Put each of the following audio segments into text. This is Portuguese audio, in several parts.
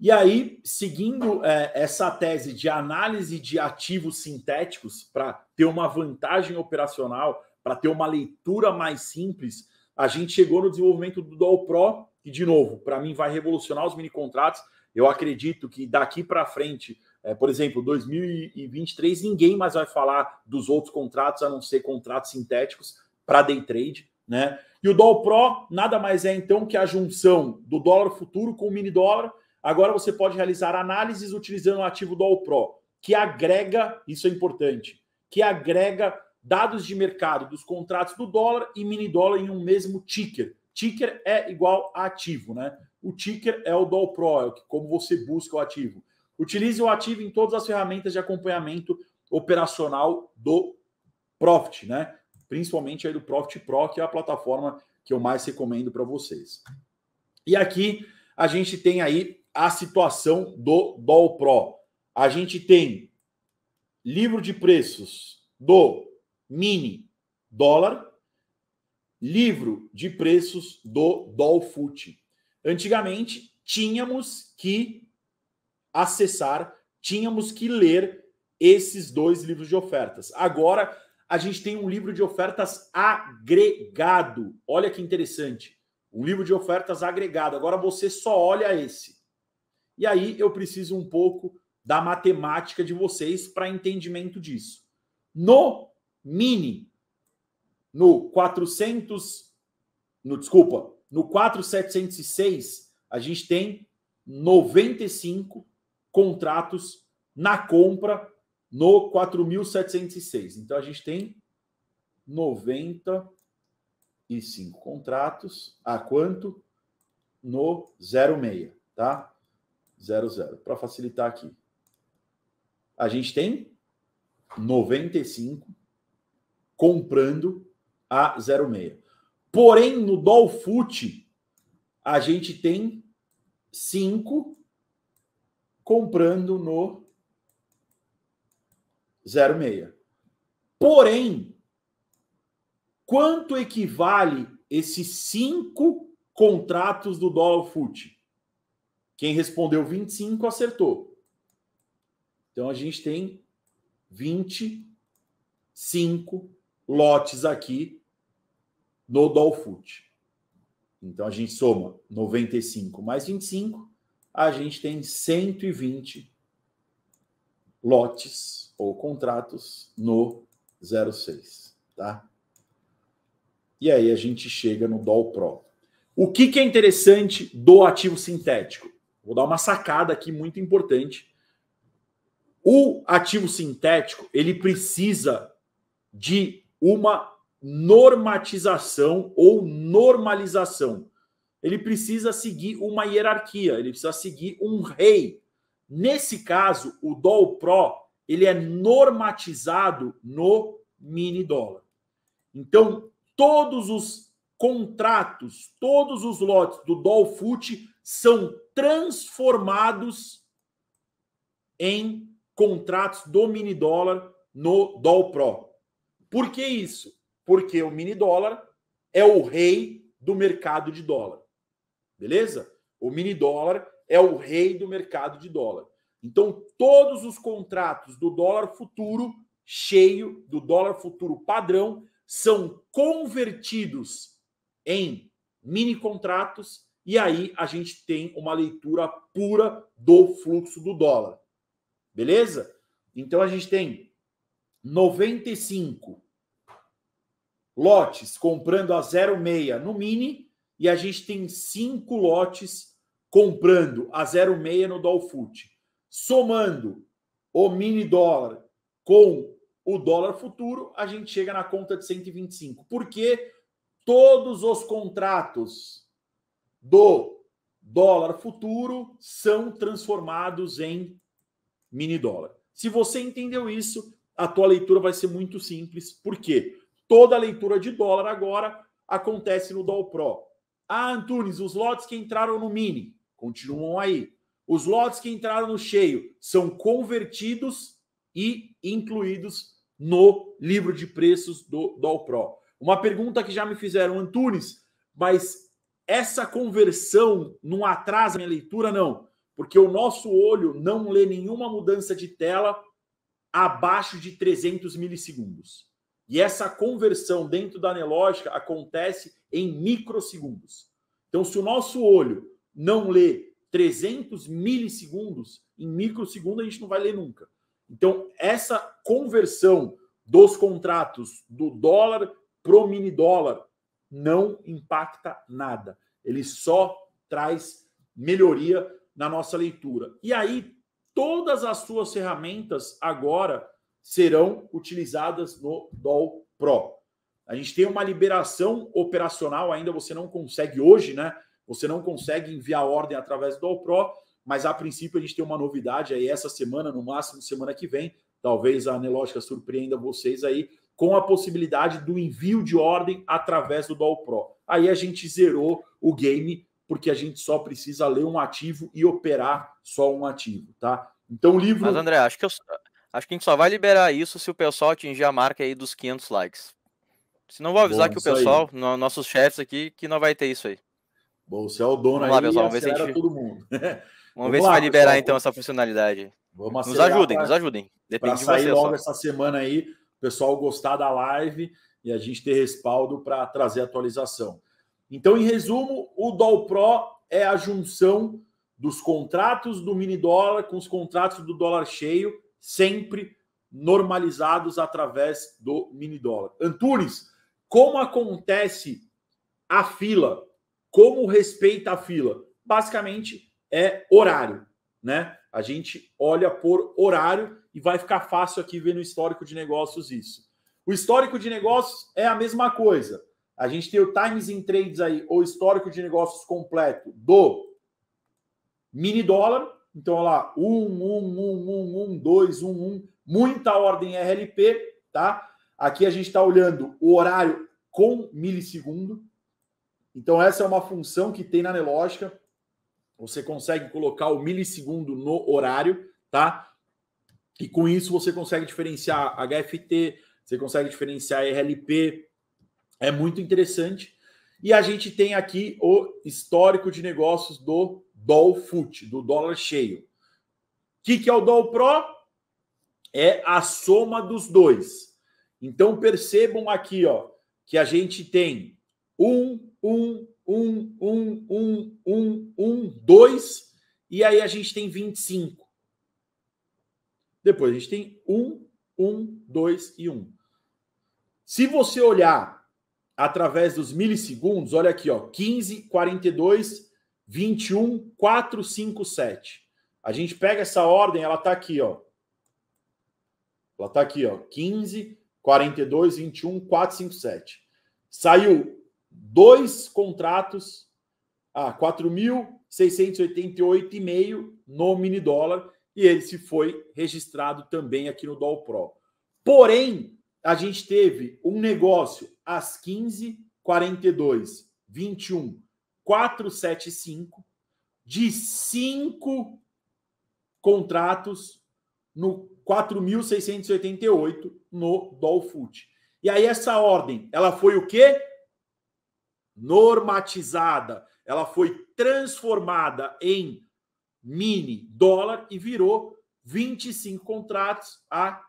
E aí, seguindo é, essa tese de análise de ativos sintéticos para ter uma vantagem operacional, para ter uma leitura mais simples, a gente chegou no desenvolvimento do Doll Pro, que, de novo, para mim vai revolucionar os mini contratos. Eu acredito que daqui para frente, é, por exemplo, 2023, ninguém mais vai falar dos outros contratos a não ser contratos sintéticos para day trade, né? E o Doll Pro nada mais é então que a junção do dólar futuro com o mini dólar Agora você pode realizar análises utilizando o ativo do All Pro, que agrega, isso é importante, que agrega dados de mercado dos contratos do dólar e mini dólar em um mesmo ticker. Ticker é igual a ativo, né? O ticker é o do Pro, é como você busca o ativo. Utilize o ativo em todas as ferramentas de acompanhamento operacional do Profit, né? Principalmente aí do Profit Pro, que é a plataforma que eu mais recomendo para vocês. E aqui a gente tem aí a situação do Dol Pro. A gente tem livro de preços do mini dólar, livro de preços do Dolfut. Antigamente, tínhamos que acessar, tínhamos que ler esses dois livros de ofertas. Agora, a gente tem um livro de ofertas agregado. Olha que interessante. Um livro de ofertas agregado. Agora você só olha esse. E aí eu preciso um pouco da matemática de vocês para entendimento disso. No mini, no 400, no desculpa, no 4706, a gente tem 95 contratos na compra no 4706. Então a gente tem 95 contratos a quanto? No 06, tá? 00. Para facilitar aqui. A gente tem 95 comprando a 06. Porém, no Dolfut, a gente tem 5 comprando no 06. Porém, quanto equivale esses cinco contratos do dólar FUT? Quem respondeu 25 acertou. Então a gente tem 25 lotes aqui no Dolfut. Então a gente soma 95 mais 25, a gente tem 120 lotes ou contratos no 06, tá? E aí a gente chega no Dol Pro. O que, que é interessante do ativo sintético? Vou dar uma sacada aqui muito importante. O ativo sintético, ele precisa de uma normatização ou normalização. Ele precisa seguir uma hierarquia, ele precisa seguir um rei. Nesse caso, o Dol Pro, ele é normatizado no mini dólar. Então, todos os contratos, todos os lotes do Dol Fut são transformados em contratos do mini dólar no Doll Pro. Por que isso? Porque o mini dólar é o rei do mercado de dólar. Beleza? O mini dólar é o rei do mercado de dólar. Então, todos os contratos do dólar futuro cheio, do dólar futuro padrão, são convertidos em mini contratos e aí a gente tem uma leitura pura do fluxo do dólar. Beleza? Então a gente tem 95 lotes comprando a 0,6 no mini e a gente tem 5 lotes comprando a 0,6 no Dolfut. Somando o mini dólar com o dólar futuro, a gente chega na conta de 125. Porque todos os contratos do dólar futuro são transformados em mini dólar. Se você entendeu isso, a tua leitura vai ser muito simples, porque toda a leitura de dólar agora acontece no Dol Pro. Ah, Antunes, os lotes que entraram no mini continuam aí. Os lotes que entraram no cheio são convertidos e incluídos no livro de preços do Dol Pro. Uma pergunta que já me fizeram, Antunes, mas essa conversão não atrasa minha leitura, não. Porque o nosso olho não lê nenhuma mudança de tela abaixo de 300 milissegundos. E essa conversão dentro da analógica acontece em microsegundos. Então, se o nosso olho não lê 300 milissegundos, em microsegundo a gente não vai ler nunca. Então, essa conversão dos contratos do dólar pro mini dólar não impacta nada. Ele só traz melhoria na nossa leitura. E aí, todas as suas ferramentas agora serão utilizadas no DOL Pro. A gente tem uma liberação operacional, ainda você não consegue hoje, né? Você não consegue enviar ordem através do DOL Pro, mas a princípio a gente tem uma novidade aí essa semana, no máximo semana que vem. Talvez a Anelógica surpreenda vocês aí com a possibilidade do envio de ordem através do DOL Pro. Aí a gente zerou o game, porque a gente só precisa ler um ativo e operar só um ativo, tá? Então o livro. Mas, André, acho que, eu, acho que a gente só vai liberar isso se o pessoal atingir a marca aí dos 500 likes. Se não vou avisar Bom, que o pessoal, no, nossos chefes aqui, que não vai ter isso aí. Bom, você é o dono vamos aí, lá, pessoal, vamos ver se a gente... todo mundo. vamos, vamos, ver lá, se vai liberar pessoal, então essa funcionalidade. Vamos nos ajudem, pra, nos ajudem. Depende de sair logo só. essa semana aí, pessoal gostar da live e a gente ter respaldo para trazer atualização. Então, em resumo, o Dol Pro é a junção dos contratos do mini dólar com os contratos do dólar cheio, sempre normalizados através do mini dólar. Antunes, como acontece a fila? Como respeita a fila? Basicamente é horário, né? A gente olha por horário e vai ficar fácil aqui ver no histórico de negócios isso. O histórico de negócios é a mesma coisa. A gente tem o Times in Trades aí, o histórico de negócios completo do mini dólar. Então, olha lá, 1, 1, 1, 1, 1, 2, 1, 1, muita ordem RLP, tá? Aqui a gente está olhando o horário com milissegundo. Então, essa é uma função que tem na Nelógica. Você consegue colocar o milissegundo no horário, tá? E com isso você consegue diferenciar HFT, você consegue diferenciar RLP. É muito interessante. E a gente tem aqui o histórico de negócios do Dolfut, do dólar cheio. O que, que é o Dol Pro? É a soma dos dois. Então percebam aqui, ó, que a gente tem um, um, um, um, um, um, um, dois, e aí a gente tem 25. Depois a gente tem um, um, dois e um. Se você olhar através dos milissegundos, olha aqui, ó, 15, 42, 21, 4, 5, 7. A gente pega essa ordem, ela está aqui, ó. Ela está aqui, ó. 15, 42, 21, 4, 5, 7. Saiu dois contratos a 4.688,5 no mini dólar e ele se foi registrado também aqui no Dol Pro. Porém, a gente teve um negócio às 15, 42, 21, 475 de cinco contratos no 4.688 no Dolfoot. E aí essa ordem, ela foi o quê? Normatizada. Ela foi transformada em mini dólar e virou 25 contratos a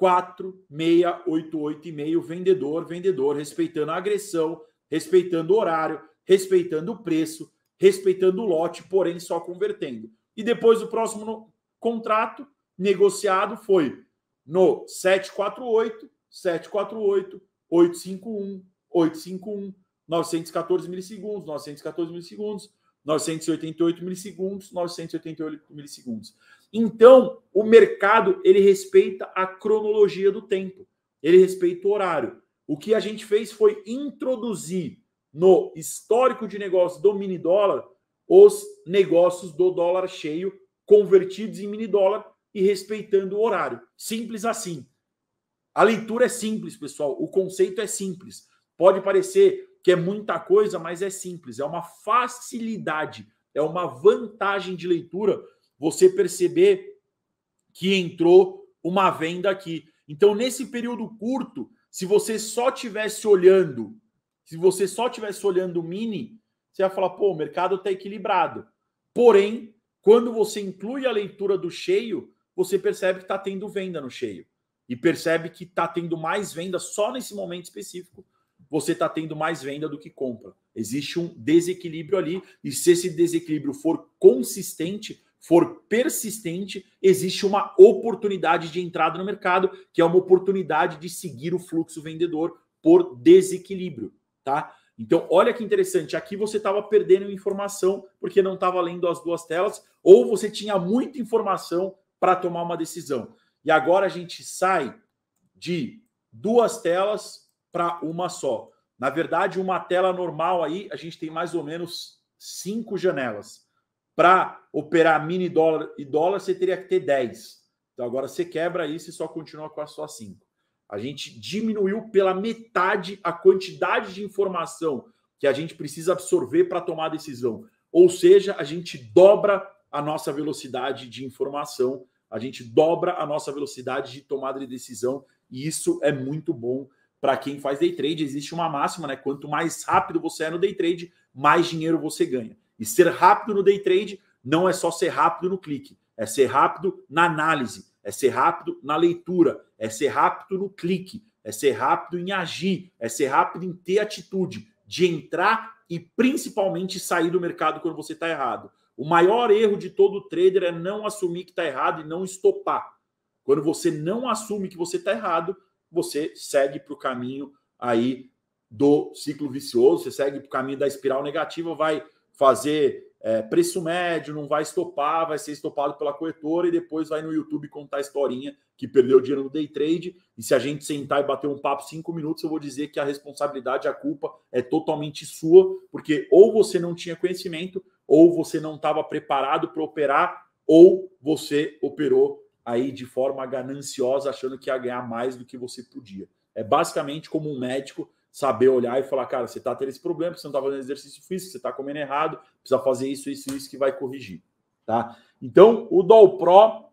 4,688,5 vendedor, vendedor, respeitando a agressão, respeitando o horário, respeitando o preço, respeitando o lote, porém só convertendo. E depois o próximo contrato negociado foi no 748, 748, 851, 851, 914 milissegundos, 914 milissegundos, 988 milissegundos, 988 milissegundos. Então, o mercado ele respeita a cronologia do tempo, ele respeita o horário. O que a gente fez foi introduzir no histórico de negócios do mini dólar os negócios do dólar cheio convertidos em mini dólar e respeitando o horário. Simples assim. A leitura é simples, pessoal. O conceito é simples. Pode parecer que é muita coisa, mas é simples. É uma facilidade, é uma vantagem de leitura você perceber que entrou uma venda aqui. Então, nesse período curto, se você só tivesse olhando se você só tivesse olhando o mini, você ia falar, pô, o mercado está equilibrado. Porém, Quando você inclui a leitura do cheio, você percebe que está tendo venda no cheio. E percebe que está tendo mais venda só nesse momento específico. Você está tendo mais venda do que compra. Existe um desequilíbrio ali. E se esse desequilíbrio for consistente, for persistente, existe uma oportunidade de entrada no mercado, que é uma oportunidade de seguir o fluxo vendedor por desequilíbrio, tá? Então, olha que interessante, aqui você estava perdendo informação porque não estava lendo as duas telas, ou você tinha muita informação para tomar uma decisão. E agora a gente sai de duas telas para uma só. Na verdade, uma tela normal aí, a gente tem mais ou menos cinco janelas. Para operar mini dólar e dólar, você teria que ter 10. Então agora você quebra isso e só continua com a sua 5. A gente diminuiu pela metade a quantidade de informação que a gente precisa absorver para tomar decisão. Ou seja, a gente dobra a nossa velocidade de informação, a gente dobra a nossa velocidade de tomada de decisão, e isso é muito bom para quem faz day trade. Existe uma máxima, né? Quanto mais rápido você é no day trade, mais dinheiro você ganha. E ser rápido no day trade não é só ser rápido no clique, é ser rápido na análise, é ser rápido na leitura, é ser rápido no clique, é ser rápido em agir, é ser rápido em ter atitude, de entrar e principalmente sair do mercado quando você está errado. O maior erro de todo trader é não assumir que está errado e não estopar. Quando você não assume que você está errado, você segue para o caminho aí do ciclo vicioso, você segue para o caminho da espiral negativa, vai fazer é, preço médio, não vai estopar, vai ser estopado pela corretora e depois vai no YouTube contar a historinha que perdeu dinheiro no day trade. E se a gente sentar e bater um papo cinco minutos, eu vou dizer que a responsabilidade, a culpa é totalmente sua, porque ou você não tinha conhecimento, ou você não estava preparado para operar, ou você operou aí de forma gananciosa, achando que ia ganhar mais do que você podia. É basicamente como um médico saber olhar e falar, cara, você está tendo esse problema, você não está fazendo exercício físico, você está comendo errado, precisa fazer isso, isso, isso que vai corrigir, tá? Então, o Dol Pro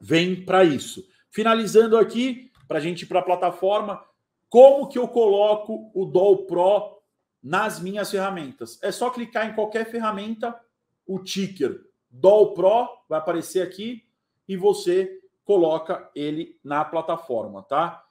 vem para isso. Finalizando aqui, para a gente ir para a plataforma, como que eu coloco o Dol Pro nas minhas ferramentas? É só clicar em qualquer ferramenta, o ticker Dol Pro vai aparecer aqui e você coloca ele na plataforma, tá?